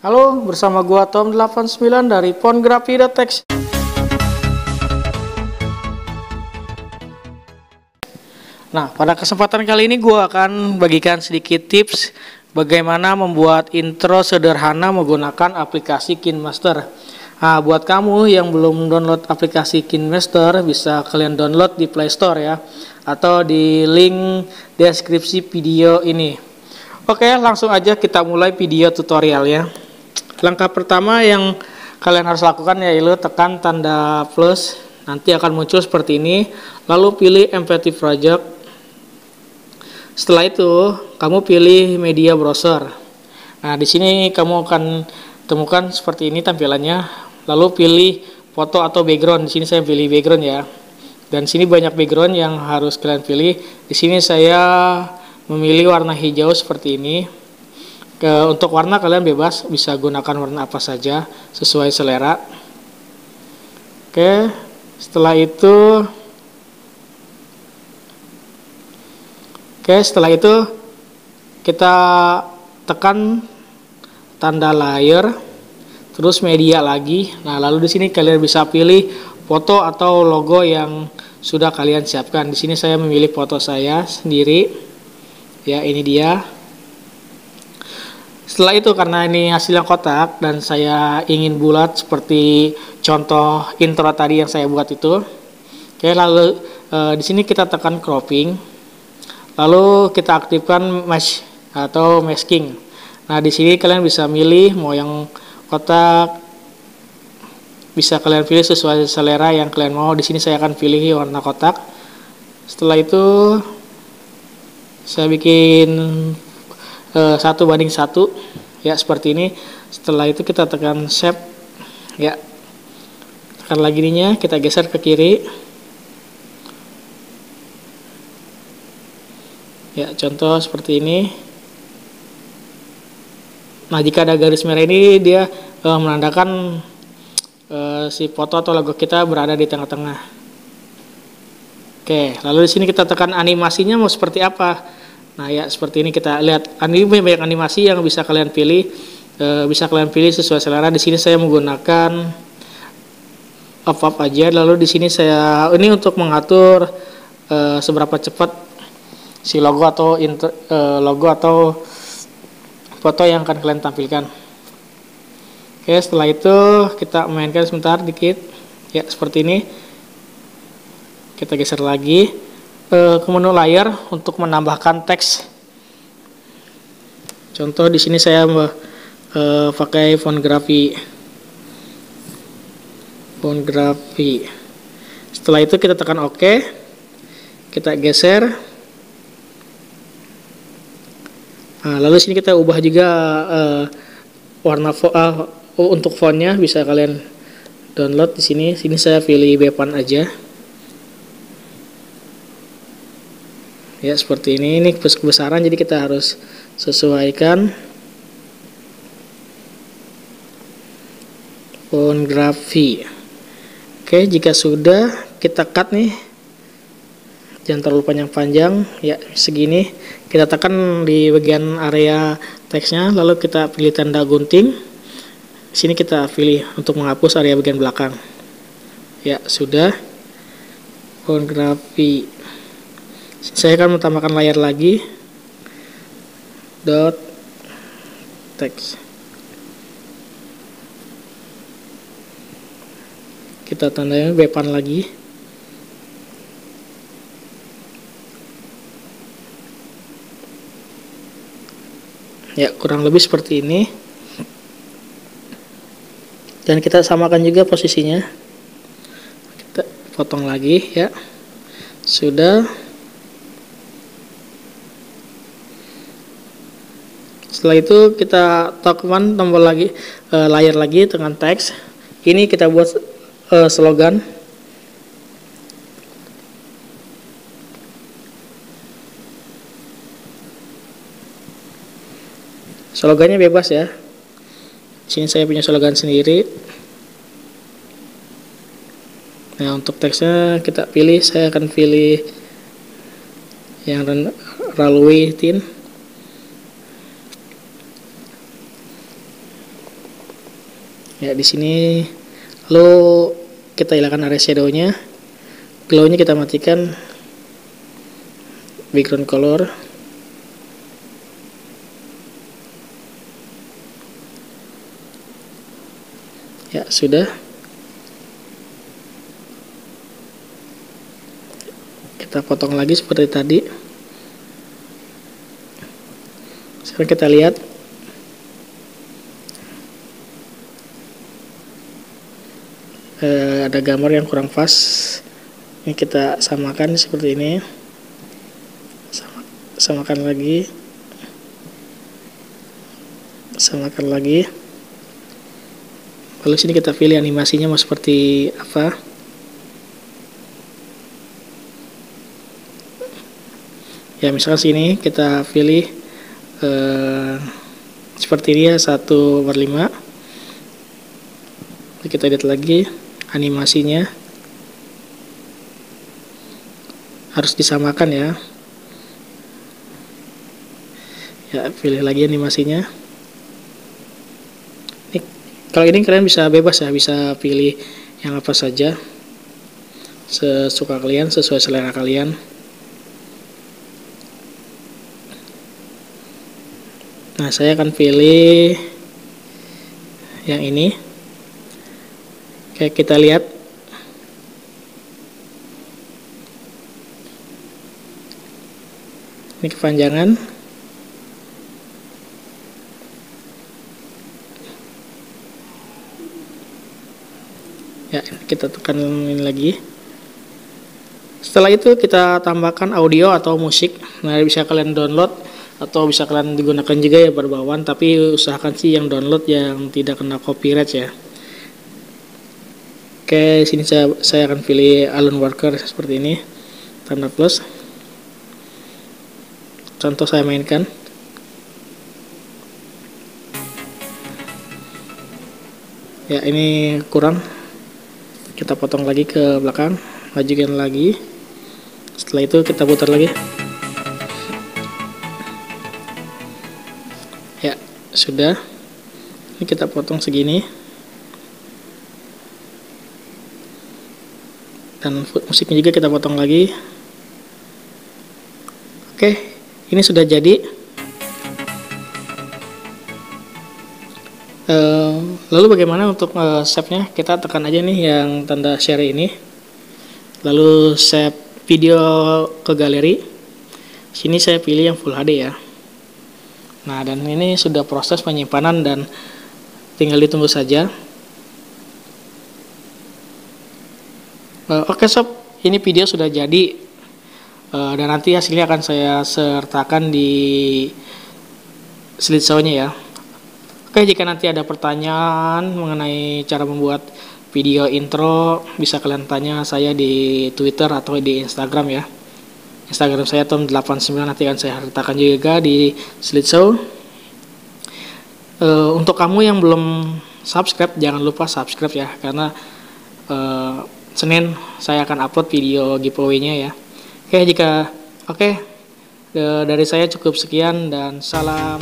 Halo, bersama gua Tom89 dari Pongrafi.text. Nah, pada kesempatan kali ini gua akan bagikan sedikit tips bagaimana membuat intro sederhana menggunakan aplikasi KineMaster. Nah, buat kamu yang belum download aplikasi KineMaster, bisa kalian download di Play Store ya, atau di link deskripsi video ini. Oke, langsung aja kita mulai video tutorial ya. Langkah pertama yang kalian harus lakukan yaitu tekan tanda plus, nanti akan muncul seperti ini, lalu pilih MP3 Project. Setelah itu, kamu pilih media browser. Nah, di sini kamu akan temukan seperti ini tampilannya. Lalu pilih foto atau background. Di sini saya pilih background ya. Dan sini banyak background yang harus kalian pilih. Di sini saya memilih warna hijau seperti ini. Untuk warna kalian bebas bisa gunakan warna apa saja sesuai selera. Oke, setelah itu Oke, setelah itu kita tekan tanda layer terus media lagi. Nah, lalu di sini kalian bisa pilih foto atau logo yang sudah kalian siapkan. Di sini saya memilih foto saya sendiri. Ya, ini dia. Setelah itu karena ini hasilnya kotak dan saya ingin bulat seperti contoh intro tadi yang saya buat itu. Oke, lalu e, di sini kita tekan cropping. Lalu kita aktifkan mesh atau masking. Nah, di sini kalian bisa milih mau yang kotak bisa kalian pilih sesuai selera yang kalian mau. Di sini saya akan pilih warna kotak. Setelah itu saya bikin satu banding satu ya seperti ini. Setelah itu kita tekan save ya tekan lagi ininya kita geser ke kiri. Ya contoh seperti ini. Nah, jika ada garis merah ini dia e, menandakan e, si foto atau logo kita berada di tengah-tengah. Oke, lalu di sini kita tekan animasinya mau seperti apa? Nah, ya seperti ini kita lihat. Ini banyak animasi yang bisa kalian pilih. E, bisa kalian pilih sesuai selera. Di sini saya menggunakan up-up aja. Lalu di sini saya ini untuk mengatur e, seberapa cepat si logo atau inter, e, logo atau foto yang akan kalian tampilkan oke setelah itu kita mainkan sebentar dikit ya seperti ini kita geser lagi ke menu layar untuk menambahkan teks. Contoh di sini saya uh, pakai font grafi. Font grafi. Setelah itu kita tekan OK. Kita geser. Nah, lalu sini kita ubah juga uh, warna fo uh, untuk fontnya. Bisa kalian download di sini. Sini saya pilih Bepan aja. Ya seperti ini. Ini kebesaran jadi kita harus sesuaikan. Font grafi. Oke, jika sudah kita cut nih. Jangan terlalu panjang-panjang. Ya segini. Kita tekan di bagian area teksnya lalu kita pilih tanda gunting. Sini kita pilih untuk menghapus area bagian belakang. Ya sudah. Fotografi saya akan menambahkan layar lagi. Dot text. Kita tandai bepan lagi. Ya kurang lebih seperti ini. Dan kita samakan juga posisinya. Kita potong lagi ya. Sudah setelah itu kita tekan tombol lagi e, layar lagi dengan teks. Ini kita buat e, slogan. Slogannya bebas ya. Sini saya punya slogan sendiri. Nah untuk teksnya kita pilih saya akan pilih yang railway ya di sini lo kita hilangkan area shadownya. Glownya kita matikan. Background color. Ya sudah. Kita potong lagi seperti tadi. Sekarang kita lihat eh, ada gambar yang kurang pas. Ini kita samakan seperti ini. Sama, samakan lagi. Samakan lagi. Lalu sini kita pilih animasinya mau seperti apa. Ya misalkan sini kita pilih eh, seperti dia 1 per 5 kita lihat lagi animasinya. Harus disamakan ya. Ya pilih lagi animasinya. Ini, kalau ini kalian bisa bebas ya bisa pilih yang apa saja. Sesuka kalian sesuai selera kalian. Nah, saya akan pilih yang ini. Oke, kita lihat. Ini kepanjangan. Ya, kita tekan ini lagi. Setelah itu kita tambahkan audio atau musik. Nah, bisa kalian download atau bisa kalian digunakan juga ya berbawaan tapi usahakan sih yang download yang tidak kena copyright ya oke sini saya, saya akan pilih Alan Walker seperti ini. Tanda plus. Contoh saya mainkan. Ya ini kurang. Kita potong lagi ke belakang. Majukan lagi. Setelah itu kita putar lagi. Sudah. Ini kita potong segini dan musiknya juga kita potong lagi. Oke ini sudah jadi. Uh, lalu bagaimana untuk uh, save-nya? Kita tekan aja nih yang tanda share ini. Lalu save video ke galeri. Sini saya pilih yang full HD ya. Nah, dan ini sudah proses penyimpanan dan tinggal ditunggu saja. Uh, Oke okay, sob, ini video sudah jadi uh, dan nanti hasilnya akan saya sertakan di slideshow-nya ya. Oke, jika nanti ada pertanyaan mengenai cara membuat video intro, bisa kalian tanya saya di Twitter atau di Instagram ya. Instagram saya tom89 nanti akan saya sertakan juga di slideshow. Uh, untuk kamu yang belum subscribe jangan lupa subscribe ya karena uh, Senin saya akan upload video giveaway-nya ya. Oke jika oke okay, dari saya cukup sekian dan salam.